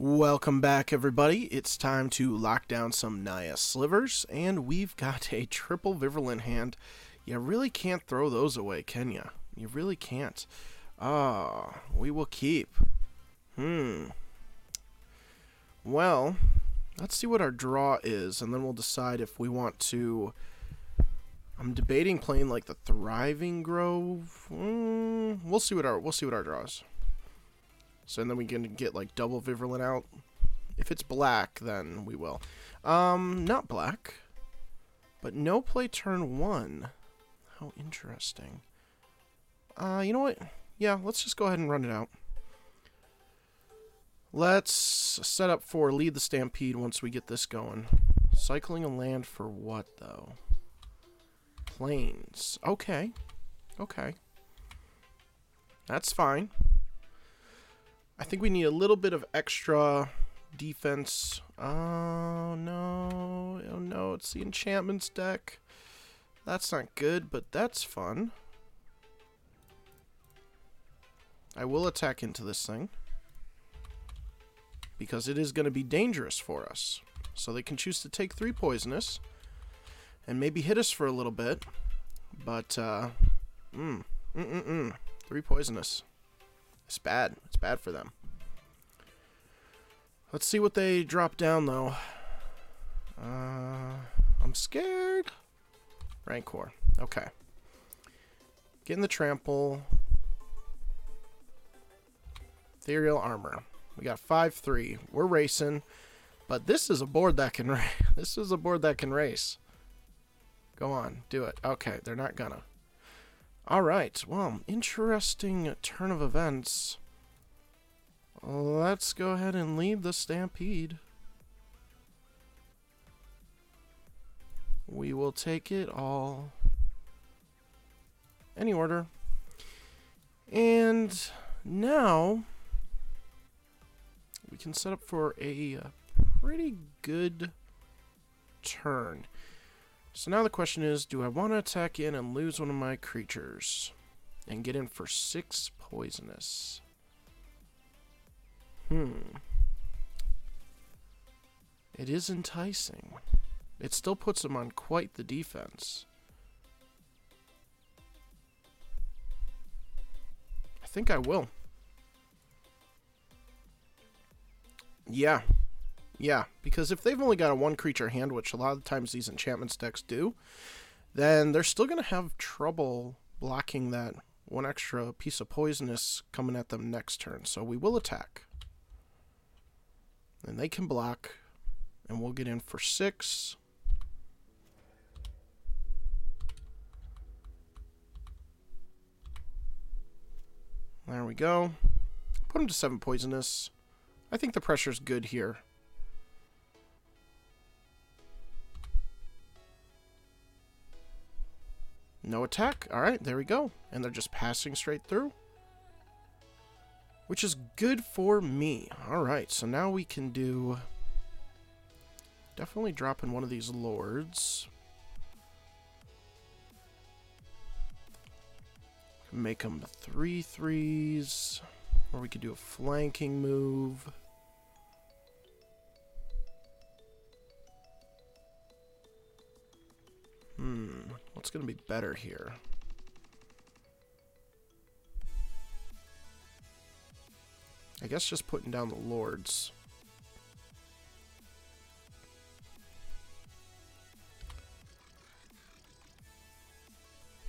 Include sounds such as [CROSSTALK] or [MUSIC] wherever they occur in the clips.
Welcome back, everybody. It's time to lock down some Naya slivers, and we've got a triple Virulent hand. You really can't throw those away, can you? You really can't. Ah, we will keep. Hmm. Well, let's see what our draw is, and then we'll decide if we want to. I'm debating playing like the Thriving Grove. Mm, we'll see what our we'll see what our draw is. So then we can get like double Virulent out. If it's black, then we will. Um, not black, but no play turn one. How interesting. Uh, you know what? Yeah, let's just go ahead and run it out. Let's set up for lead the Stampede once we get this going. Cycling a land for what, though? Plains. Okay. Okay. That's fine. I think we need a little bit of extra defense. Oh, no. Oh, no. It's the enchantments deck. That's not good, but that's fun. I will attack into this thing. Because it is going to be dangerous for us. So they can choose to take three poisonous. And maybe hit us for a little bit. But, uh... Mm. Mm-mm-mm. Three poisonous. It's bad. It's bad for them. Let's see what they drop down, though. Uh, I'm scared. Rancor. Okay. Getting the trample. Ethereal armor. We got 5-3. We're racing. But this is a board that can. [LAUGHS] This is a board that can race. Go on. Do it. Okay, they're not gonna. Alright, well, interesting turn of events. Let's go ahead and lead the Stampede. We will take it all. Any order. And now we can set up for a uh, pretty good turn. So now the question is, do I want to attack in and lose one of my creatures? And get in for six poisonous. Hmm. It is enticing. It still puts them on quite the defense. I think I will. Yeah, yeah, because if they've only got a one creature hand, which a lot of the times these enchantments decks do, then they're still going to have trouble blocking that one extra piece of poisonous coming at them next turn. So we will attack. And they can block, and we'll get in for six. There we go. Put him to seven poisonous. I think the pressure's good here. No attack. Alright, there we go. And they're just passing straight through. Which is good for me. Alright, so now we can do... Definitely drop in one of these lords. Make them three threes. Or we could do a flanking move. What's going to be better here? I guess just putting down the lords.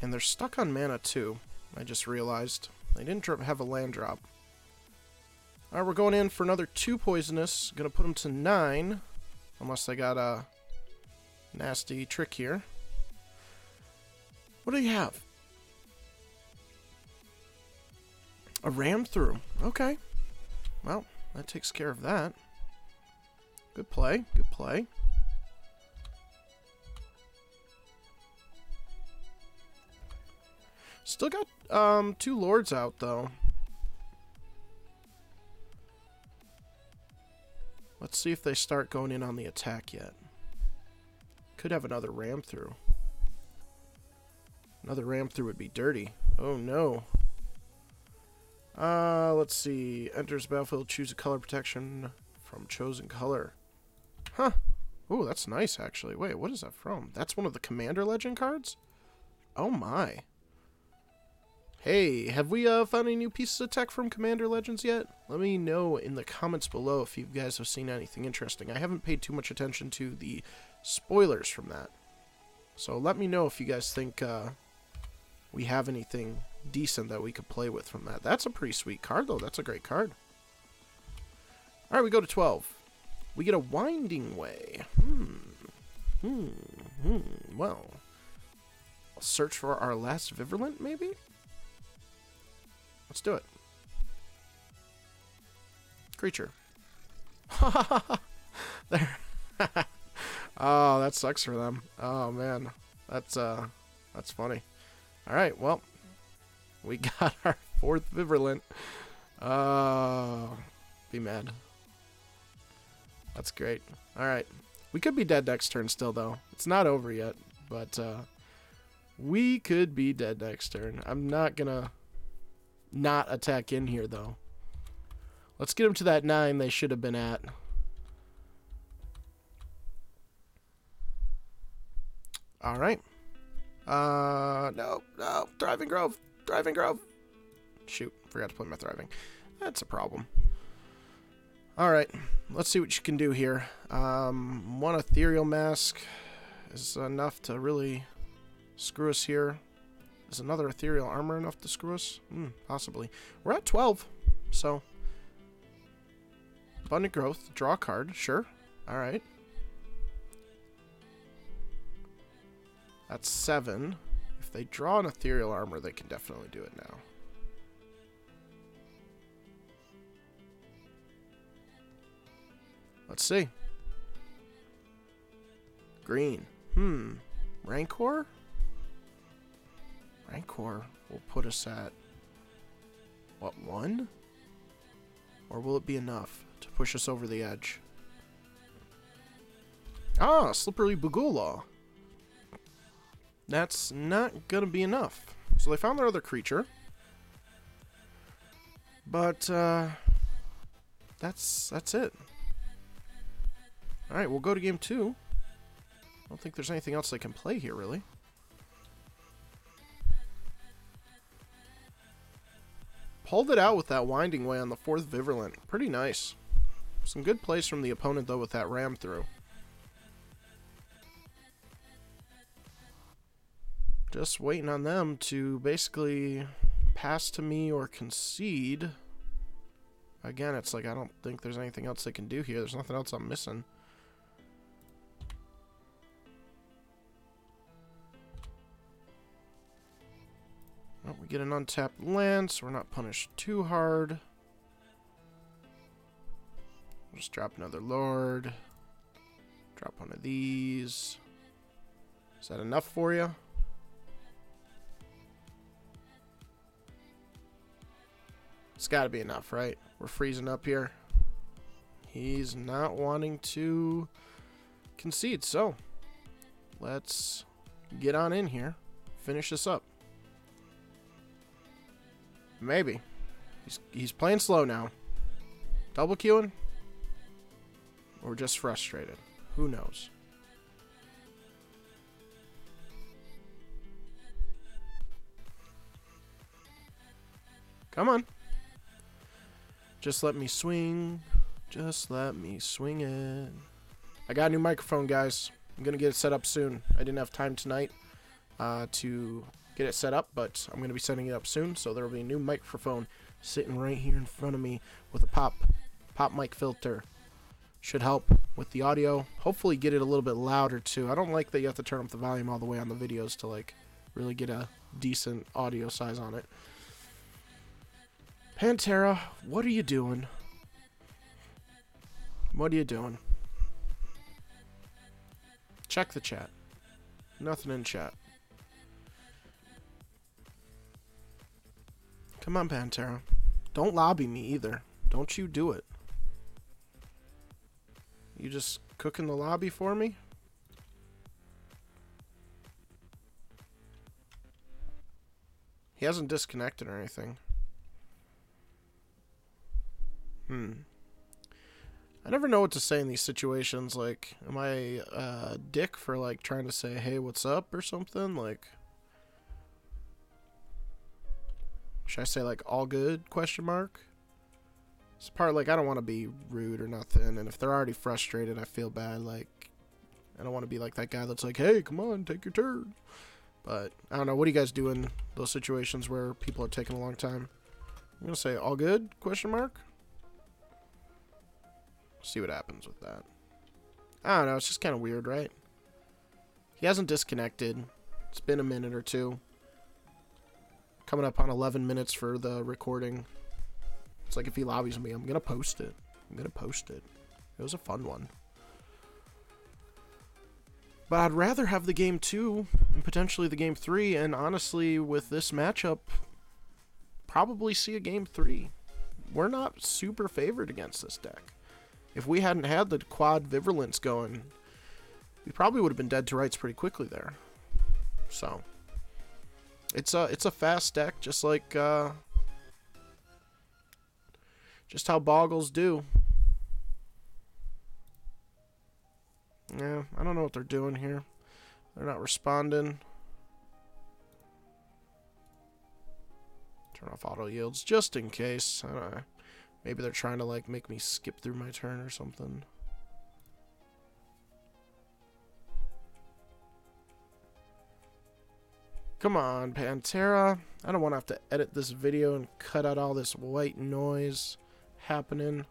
And they're stuck on mana too, I just realized. They didn't have a land drop. Alright, we're going in for another two poisonous. Gonna put them to nine. Unless they got a nasty trick here. What do you have? A ram through. Okay. Well, that takes care of that. Good play. Good play. Still got um, two lords out, though. Let's see if they start going in on the attack yet. Could have another ram through. Another ram through would be dirty. Oh no. Uh, let's see. Enters battlefield, choose a color protection from Chosen Color. Huh. Oh, that's nice, actually. Wait, what is that from? That's one of the Commander Legend cards? Oh, my. Hey, have we uh, found any new pieces of tech from Commander Legends yet? Let me know in the comments below if you guys have seen anything interesting. I haven't paid too much attention to the spoilers from that. So let me know if you guys think uh, we have anything decent that we could play with from that. That's a pretty sweet card, though. That's a great card. All right, we go to 12. We get a Winding Way. Hmm. Hmm. Hmm. Well, search for our last Virulent, maybe? Let's do it. Creature. [LAUGHS] there. [LAUGHS] oh, that sucks for them. Oh man, that's uh, that's funny. All right, well, we [LAUGHS] got our fourth Virulent. Oh, be mad. That's great. All right, we could be dead next turn still though. It's not over yet, but uh, we could be dead next turn. I'm not gonna not attack in here, though. Let's get them to that 9 they should have been at. Alright. Uh, no, no. Thriving Grove. Thriving Grove. Shoot, forgot to play my Thriving. That's a problem. Alright, let's see what you can do here. Um, one Ethereal Mask is enough to really screw us here. Is another ethereal armor enough to screw us? Hmm, possibly. We're at 12, so... Abundant growth. Draw a card. Sure. Alright. That's 7. If they draw an ethereal armor, they can definitely do it now. Let's see. Green. Hmm. Rancor? Rancor will put us at, what, one? Or will it be enough to push us over the edge? Ah, Slippery Bogle. That's not going to be enough. So they found their other creature. But, uh, that's, that's it. Alright, we'll go to game two. I don't think there's anything else they can play here, really. Pulled it out with that winding way on the fourth Virulent. Pretty nice. Some good plays from the opponent, though, with that ram through. Just waiting on them to basically pass to me or concede. Again, it's like I don't think there's anything else they can do here. There's nothing else I'm missing. Well, we get an untapped land, so we're not punished too hard. just drop another lord. Drop one of these. Is that enough for you? It's got to be enough, right? We're freezing up here. He's not wanting to concede, so let's get on in here. Finish this up. Maybe. He's, he's playing slow now. Double queuing? Or just frustrated? Who knows? Come on. Just let me swing. Just let me swing it. I got a new microphone, guys. I'm going to get it set up soon. I didn't have time tonight uh, to get it set up, but I'm going to be setting it up soon, so there will be a new microphone sitting right here in front of me with a pop pop mic filter. Should help with the audio. Hopefully get it a little bit louder too. I don't like that you have to turn up the volume all the way on the videos to like really get a decent audio size on it. Pantera, what are you doing? What are you doing? Check the chat. Nothing in chat. Come on, Pantera. Don't lobby me either. Don't you do it. You just cooking the lobby for me? He hasn't disconnected or anything. Hmm. I never know what to say in these situations. Like, am I a uh, dick for like trying to say, "Hey, what's up?" or something? Like, should I say like "all good?" question mark? It's part like I don't want to be rude or nothing, and if they're already frustrated, I feel bad. Like, I don't want to be like that guy that's like, "Hey, come on, take your turn." But I don't know. What do you guys do in those situations where people are taking a long time? I'm gonna say "all good?" question mark. See what happens with that. I don't know. It's just kind of weird, right? He hasn't disconnected. It's been a minute or two. Coming up on 11 minutes for the recording. It's like if he lobbies me, I'm going to post it. I'm going to post it. It was a fun one. But I'd rather have the game two and potentially the game three. And honestly, with this matchup, probably see a game three. We're not super favored against this deck. If we hadn't had the quad Virulents going, we probably would have been dead to rights pretty quickly there. So, it's a it's a fast deck, just like uh, just how Bogles do. Yeah, I don't know what they're doing here. They're not responding. Turn off auto yields just in case. I don't know. Maybe they're trying to like make me skip through my turn or something. Come on, Pantera. I don't want to have to edit this video and cut out all this white noise happening.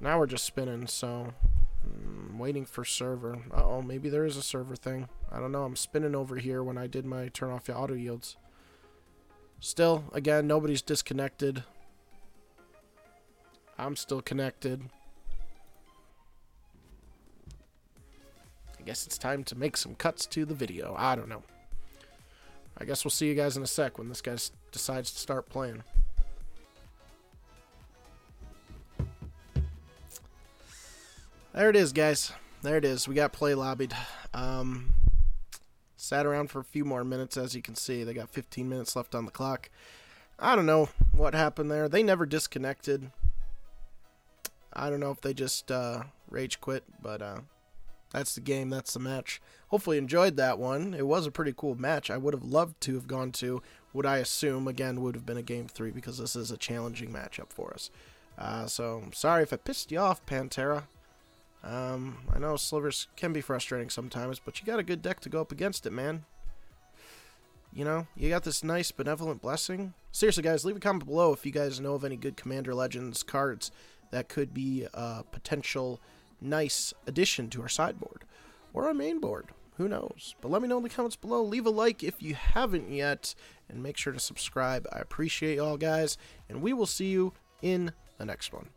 Now we're just spinning, so... I'm mm, waiting for server. Uh oh maybe there is a server thing. I don't know. I'm spinning over here when I did my turn off the auto yields. Still, again, nobody's disconnected. I'm still connected. I guess it's time to make some cuts to the video. I don't know. I guess we'll see you guys in a sec when this guy decides to start playing. There it is, guys. There it is. We got play lobbied. Um, sat around for a few more minutes, as you can see. They got 15 minutes left on the clock. I don't know what happened there. They never disconnected. I don't know if they just uh, rage quit, but uh, that's the game. That's the match. Hopefully, enjoyed that one. It was a pretty cool match. I would have loved to have gone to what I assume again would have been a game three because this is a challenging matchup for us. Uh, so sorry if I pissed you off, Pantera. Um, I know slivers can be frustrating sometimes, but you got a good deck to go up against it, man. You know, you got this nice benevolent blessing. Seriously, guys, leave a comment below if you guys know of any good Commander Legends cards that could be a potential nice addition to our sideboard or our main board. Who knows? But let me know in the comments below. Leave a like if you haven't yet, and make sure to subscribe. I appreciate y'all, guys, and we will see you in the next one.